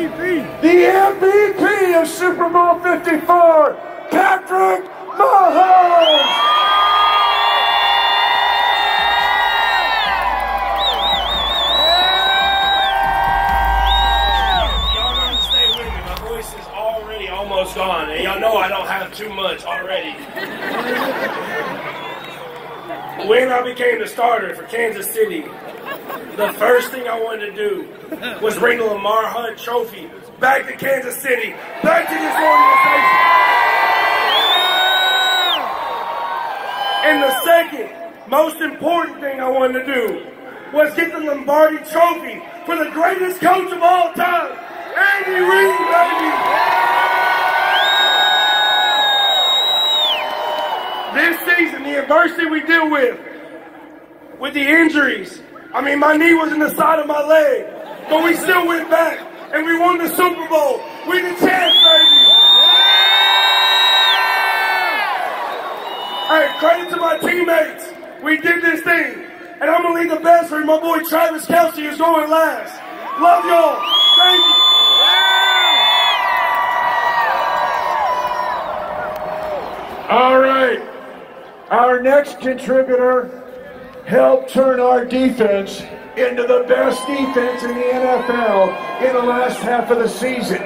The MVP of Super Bowl 54, Patrick Mahomes! Y'all gotta stay with me. My voice is already almost gone, and y'all know I don't have too much already. When I became the starter for Kansas City, the first thing I wanted to do was bring the Lamar Hunt Trophy back to Kansas City, back to this organization. And the second most important thing I wanted to do was get the Lombardi Trophy for the greatest coach of all time, Andy Reid, baby. This season, the adversity we deal with, with the injuries, I mean, my knee was in the side of my leg, but we still went back and we won the Super Bowl. We the champs, baby. Hey, credit to my teammates. We did this thing. And I'm going to leave the best for my boy Travis Kelce is going last. Love y'all. Our next contributor helped turn our defense into the best defense in the NFL in the last half of the season.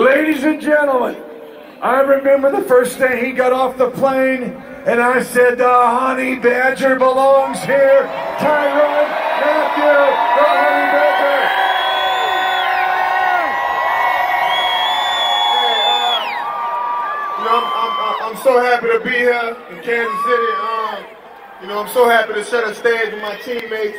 Ladies and gentlemen, I remember the first day he got off the plane, and I said, The honey badger belongs here. Tyrann Mathieu, so happy to be here in Kansas City. Um, you know, I'm so happy to share the stage with my teammates.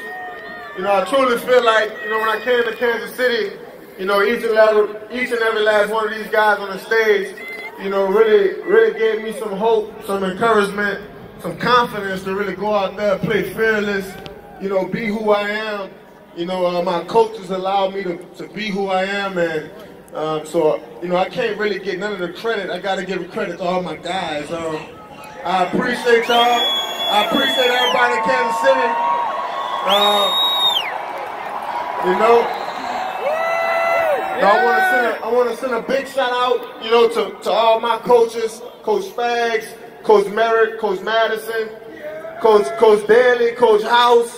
You know, I truly feel like, you know, when I came to Kansas City, you know, each and every, each and every last one of these guys on the stage, you know, really, really gave me some hope, some encouragement, some confidence to really go out there, play fearless, you know, be who I am. You know, uh, my coaches allowed me to, to be who I am, and um, so, you know, I can't really get none of the credit. I got to give credit to all my guys. Um, I appreciate y'all. I appreciate everybody in Kansas City. You know, I want to send a, I want to send a big shout out, you know, to, to all my coaches, Coach Fags, Coach Merritt, Coach Madison, Coach Coach Daly, Coach House,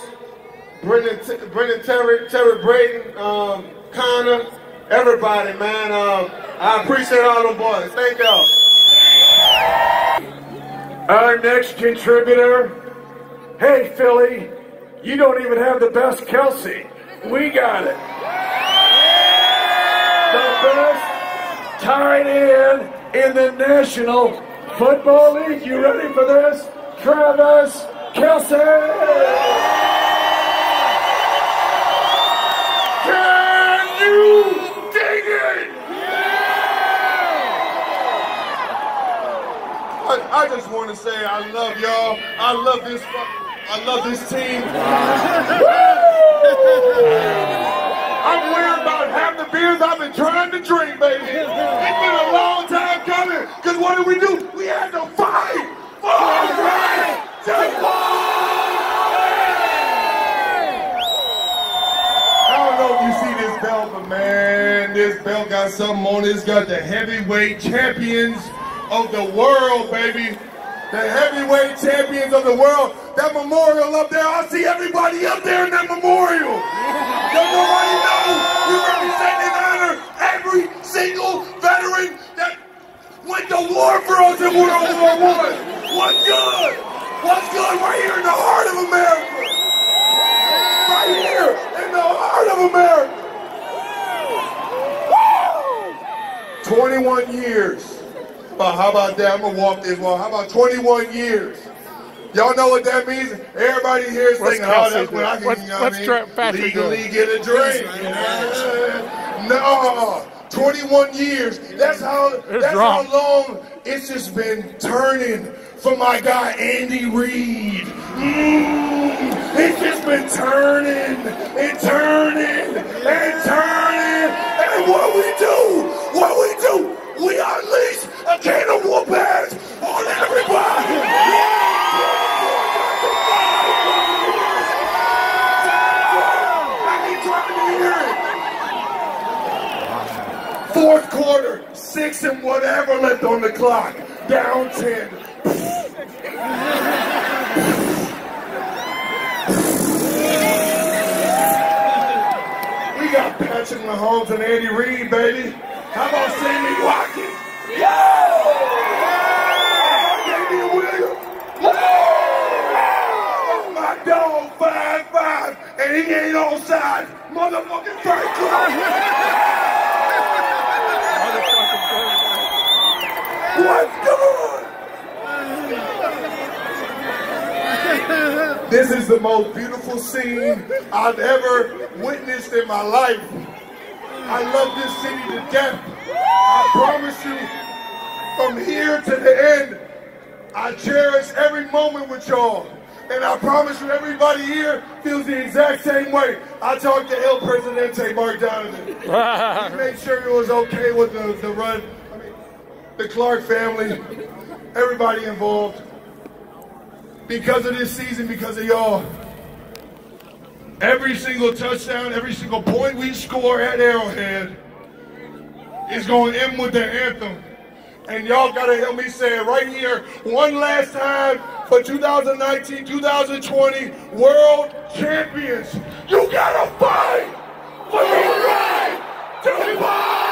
Brendan Brendan Terry, Terry Braden, um, Connor, everybody, man. Um, I appreciate all them boys. Thank y'all. Our next contributor, hey Philly, you don't even have the best Kelce. We got it. The best tight end in the National Football League. You ready for this? Travis Kelce. I, just want to say I love y'all. I love this. I love this team. I'm worried about half the beers I've been trying to drink, baby. It's been a long time coming. Cause what did we do? We had to fight for our right to fight. I don't know if you see this belt, but man, this belt got something on it. It's got the heavyweight champions of the world, baby. The heavyweight champions of the world. That memorial up there, I see everybody up there in that memorial. Don't nobody know. We represent and honor every single veteran that went to war for us in World War One. What's good? What's good? Right here in the heart of America. Right here in the heart of America. Woo! 21 years. But how about that? I'm gonna walk this walk. How about 21 years? Y'all know what that means? Everybody here is thinking, oh, that's when I can, you know what I mean? Legally get a drink. No, uh, uh, uh. 21 years. That's how. That's how long it's just been turning for my guy Andy Reid. Mm, it's just been turning and turning and turning. And what we do, what we do, we unleash a can of whoop-ass on everybody. I ain't trying to hear it. Fourth quarter, six and whatever left on the clock. Down 10. we got Patrick Mahomes and Andy Reid, baby. How about Sammy Watkins? He ain't. Motherfucking What's? This is the most beautiful scene I've ever witnessed in my life. I love this city to death. I promise you, from here to the end, I cherish every moment with y'all. And I promise you, everybody here feels the exact same way. I talked to El Presidente Mark Donovan. he made sure it was okay with the, the run. I mean, the Clark family, everybody involved. Because of this season, because of y'all. Every single touchdown, every single point we score at Arrowhead is going to end with the anthem. And y'all got to help me say it right here one last time for 2019 2020 World Champions. You got to fight for your right to fight.